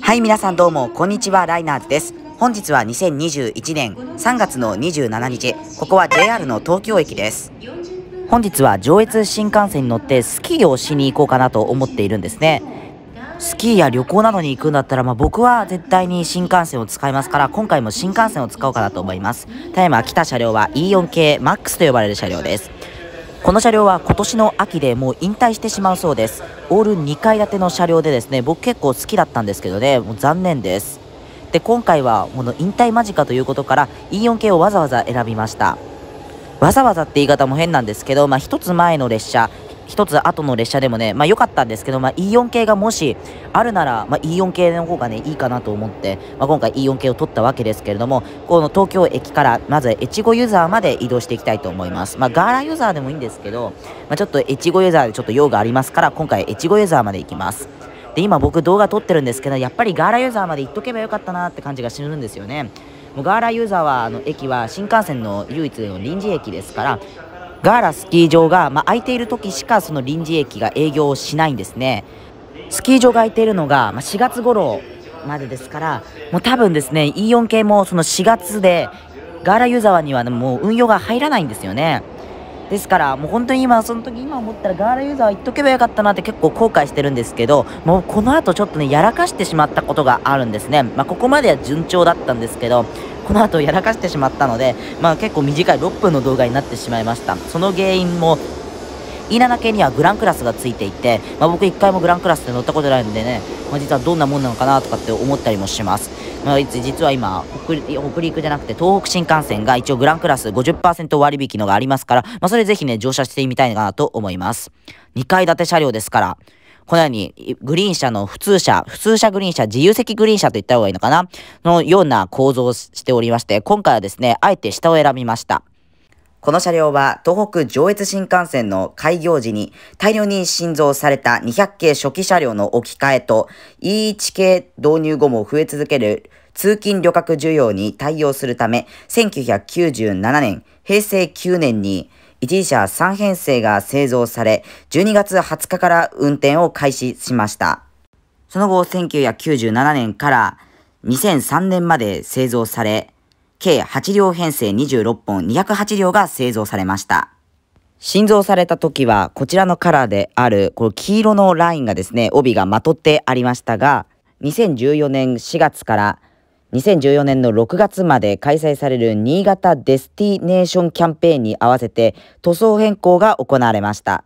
はい、皆さんどうも、こんにちは、ライナーズです。本日は2021年3月の27日、ここは JR の東京駅です。本日は上越新幹線に乗ってスキーをしに行こうかなと思っているんですね。スキーや旅行などに行くんだったら、まあ、僕は絶対に新幹線を使いますから、今回も新幹線を使おうかなと思います。ただいま来た車両は E4 系 MAX と呼ばれる車両です。この車両は今年の秋でもう引退してしまうそうです。オール2階建ての車両でですね僕結構好きだったんですけどねもう残念です。で今回はこの引退間近ということから E4 系をわざわざ選びました。わざわざって言い方も変なんですけど、まあ、1つ前の列車1つ後の列車でもね、まあ良かったんですけど、まあ E4 系がもしあるなら、まあ E4 系の方がね、いいかなと思って、まあ今回 E4 系を取ったわけですけれども、この東京駅からまず越後ユーザーまで移動していきたいと思います。まあガーラユーザーでもいいんですけど、まあちょっと越後ユーザーでちょっと用がありますから、今回越後ユーザーまで行きます。で、今僕動画撮ってるんですけど、やっぱりガーラユーザーまで行っとけばよかったなって感じがするんですよね。もうガーラユーザーはあの駅は新幹線の唯一の臨時駅ですからガーラスキー場が、まあ、空いている時しかその臨時駅が営業をしないんですね。スキー場が空いているのが、まあ、4月頃までですからもう多分ですね E4 系もその4月でガーラユーザーにはもう運用が入らないんですよね。ですからもう本当に今その時今思ったらガーラユーザーは言っとけばよかったなって結構後悔してるんですけどもうこの後ちょっとねやらかしてしまったことがあるんですね。まあ、ここまでは順調だったんですけどこの後やらかしてしまったので、まあ、結構短い6分の動画になってしまいました。その原因も E7 系にはグランクラスがついていて、まあ、僕1回もグランクラスで乗ったことないんでね、まあ、実はどんなもんなのかなとかって思ったりもします、まあ、実は今北陸じゃなくて東北新幹線が一応グランクラス50%割引のがありますから、まあ、それぜひね乗車してみたいなと思います。2階建て車両ですからこのように、グリーン車の普通車、普通車グリーン車、自由席グリーン車と言った方がいいのかな？のような構造をしておりまして、今回はですね、あえて下を選びました。この車両は東北上越新幹線の開業時に大量に新造された200系初期車両の置き換えと E1 系導入後も増え続ける通勤旅客需要に対応するため1997年、平成9年に一時車3編成が製造され、12月20日から運転を開始しました。その後、1997年から2003年まで製造され、計8両編成26本208両が製造されました。新造された時は、こちらのカラーである、この黄色のラインがですね、帯がまとってありましたが、2014年4月から2014年の6月まで開催される新潟デスティネーションキャンペーンに合わせて塗装変更が行われました。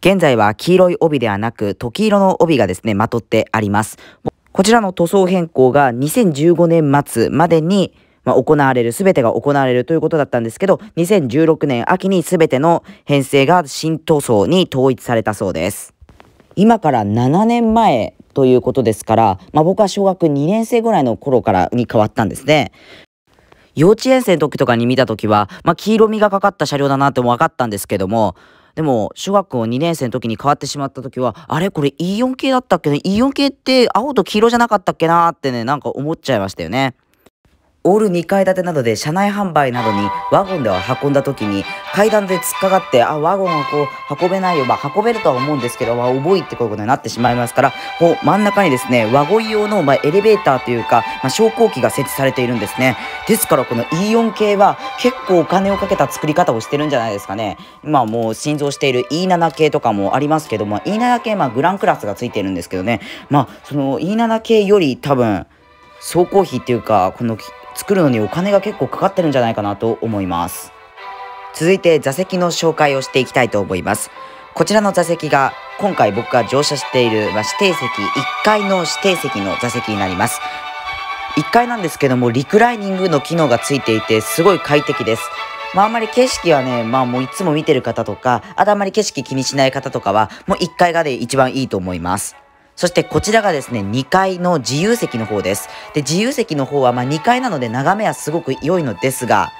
現在は黄色い帯ではなく、朱鷺色の帯がですね、まとってあります。こちらの塗装変更が2015年末までにまあ、行われる、すべてが行われるということだったんですけど、2016年秋にすべての編成が新塗装に統一されたそうです。今から7年前ということですから、まあ、僕は小学2年生ぐらいの頃からに変わったんですね。幼稚園生の時とかに見た時は、まあ、黄色みがかかった車両だなっても分かったんですけども、でも、小学校2年生の時に変わってしまった時は、あれ？これ E4 系だったっけね ?E4 系って青と黄色じゃなかったっけなってね、なんか思っちゃいましたよね。オール2階建てなどで車内販売などにワゴンでは運んだ時に階段で突っかかってあワゴンをこう運べないよ。まあ運べるとは思うんですけど、まあ、重いってこういうことになってしまいますからこう真ん中にですねワゴン用の、まあ、エレベーターというか、まあ、昇降機が設置されているんですね。ですからこの E4 系は結構お金をかけた作り方をしてるんじゃないですかね。今もう心臓している E7 系とかもありますけども E7 系まあグランクラスがついてるんですけどね。まあその E7 系より多分総工費っていうかこの作るのにお金が結構かかってるんじゃないかなと思います。続いて座席の紹介をしていきたいと思います。こちらの座席が今回僕が乗車している、まあ、指定席1階の指定席の座席になります。1階なんですけどもリクライニングの機能がついていてすごい快適です。まああんまり景色はね、まあもういつも見てる方とか、あとあんまり景色気にしない方とかは、もう1階がで一番いいと思います。そしてこちらがですね、2階の自由席の方です。で、自由席の方はま2階なので眺めはすごく良いのですが、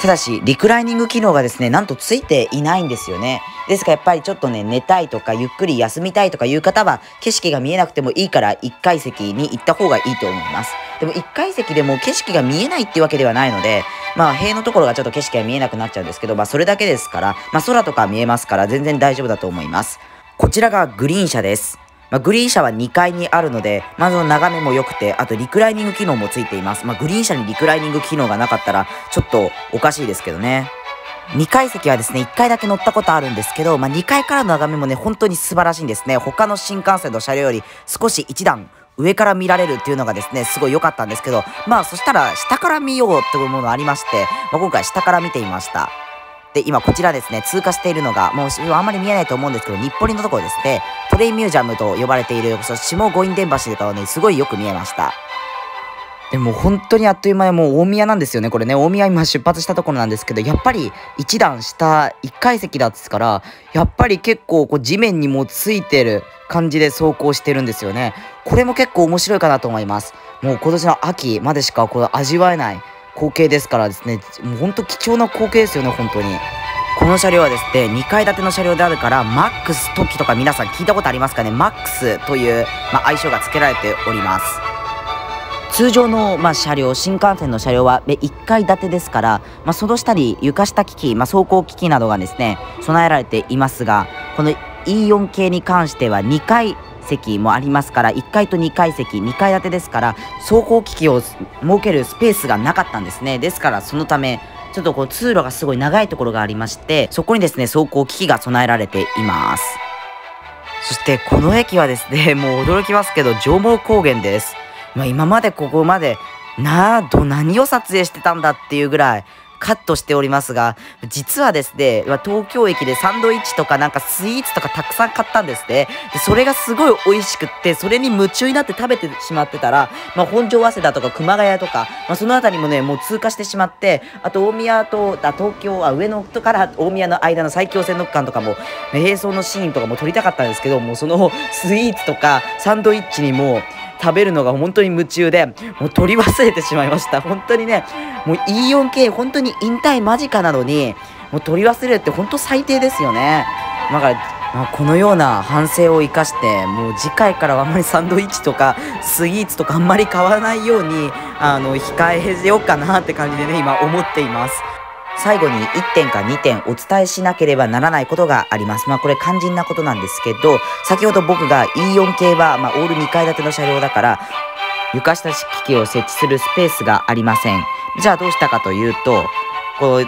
ただし、リクライニング機能がですね、なんとついていないんですよね。ですからやっぱりちょっとね、寝たいとか、ゆっくり休みたいとかいう方は、景色が見えなくてもいいから1階席に行った方がいいと思います。でも1階席でも景色が見えないっていうわけではないので、まあ塀のところがちょっと景色が見えなくなっちゃうんですけど、まあそれだけですから、まあ空とか見えますから全然大丈夫だと思います。こちらがグリーン車です。まあ、グリーン車は2階にあるので、まず眺めも良くて、あとリクライニング機能もついています。まあ、グリーン車にリクライニング機能がなかったら、ちょっとおかしいですけどね。2階席はですね、1階だけ乗ったことあるんですけど、まあ、2階からの眺めもね、本当に素晴らしいんですね。他の新幹線の車両より少し一段上から見られるっていうのがですね、すごい良かったんですけど、まあそしたら下から見ようっていうものありまして、まあ、今回下から見てみました。で、今こちらですね、通過しているのが、もうあんまり見えないと思うんですけど、日暮里のところですね、トレイミュージアムと呼ばれている、そ下五院伝橋とかをね、すごいよく見えました。でも本当にあっという間にもう大宮なんですよね。これね、大宮今出発したところなんですけど、やっぱり一段下、1階席だですから、やっぱり結構こう地面にもついてる感じで走行してるんですよね。これも結構面白いかなと思います。もう今年の秋までしかこれ味わえない光景ですからですね、もう本当貴重な光景ですよね、本当に。この車両はですね、2階建ての車両であるから、マックス時とか皆さん聞いたことありますかね？マックスという、まあ、愛称が付けられております。通常の、まあ、車両、新幹線の車両は1階建てですから、まあ、その下に床下機器、まあ、走行機器などがですね、備えられていますが、この E4 系に関しては2階席もありますから1階と2階席2階建てですから走行機器を設けるスペースがなかったんですね。ですからそのためちょっとこう通路がすごい長いところがありましてそこにですね走行機器が備えられています。そしてこの駅はですね もう驚きますけど上毛高原です。まあ、今までここまでなど何を撮影してたんだっていうぐらいカットしておりますが、実はですね、東京駅でサンドイッチとかなんかスイーツとかたくさん買ったんですね。でそれがすごい美味しくって、それに夢中になって食べてしまってたら、まあ、本庄早稲田とか熊谷とか、まあ、その辺りもね、もう通過してしまって、あと大宮と、あ東京は上野とから大宮の間の埼京線の区間とかも、並走のシーンとかも撮りたかったんですけど、もうそのスイーツとかサンドイッチにも、食べるのが本当に夢中で、もう取り忘れてしまいました。本当にね、もう E4K 本当に引退間近なのに、もう取り忘れるって本当最低ですよね。だから、まあ、このような反省を生かして、もう次回からはあんまりサンドイッチとかスイーツとかあんまり買わないように、あの、控えようかなって感じでね、今思っています。最後に1点か2点お伝えしなければならないことがあります。まあこれ肝心なことなんですけど、先ほど僕が E4 系は、まあ、オール2階建ての車両だから、床下式機器を設置するスペースがありません。じゃあどうしたかというと、こう、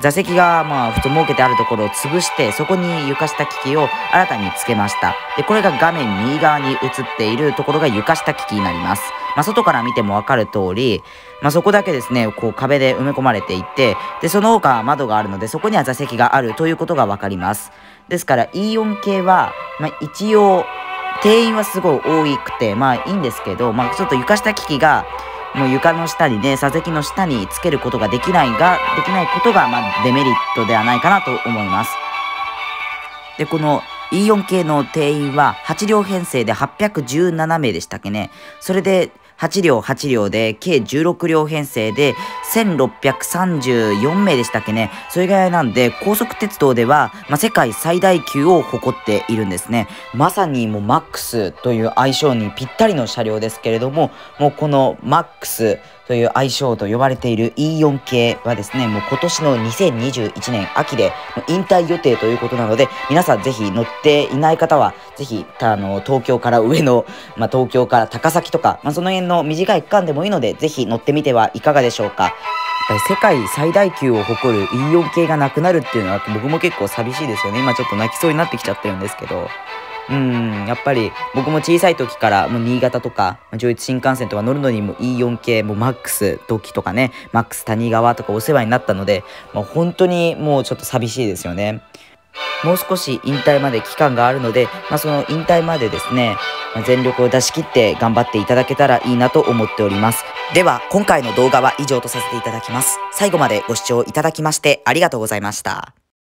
座席がまあ普通設けてあるところを潰してそこに床下機器を新たにつけましたでこれが画面右側に映っているところが床下機器になりますまあ、外から見てもわかる通り、まあ、そこだけですね、こう壁で埋め込まれていて、で、その他窓があるので、そこには座席があるということがわかります。ですから E4 系は、まあ、一応、定員はすごい多くて、まあいいんですけど、まあちょっと床下機器が、もう床の下にね、座席の下につけることができないが、できないことが、まあ、デメリットではないかなと思います。で、この E4 系の定員は8両編成で817名でしたっけね。それで8両8両で計16両編成で1634名でしたっけね。それぐらいなんで高速鉄道では、まあ、世界最大級を誇っているんですね。まさにもうマックスという愛称にぴったりの車両ですけれども、もうこのマックスという愛称と呼ばれている E4 系はですね、もう今年の2021年秋で引退予定ということなので、皆さんぜひ乗っていない方は、ぜひ、あの、東京から上の、まあ、東京から高崎とか、まあ、その辺の短い区間でもいいので、ぜひ乗ってみてはいかがでしょうか。世界最大級を誇る E4 系がなくなるっていうのは僕も結構寂しいですよね。今ちょっと泣きそうになってきちゃってるんですけど。うん、やっぱり僕も小さい時からもう新潟とか上越新幹線とか乗るのにも E4 系もうマックス時とかねマックス谷川とかお世話になったので、まあ、本当にもうちょっと寂しいですよね。もう少し引退まで期間があるので、まあ、その引退までですね、ま全力を出し切って頑張っていただけたらいいなと思っております。では、今回の動画は以上とさせていただきます。最後までご視聴いただきましてありがとうございました。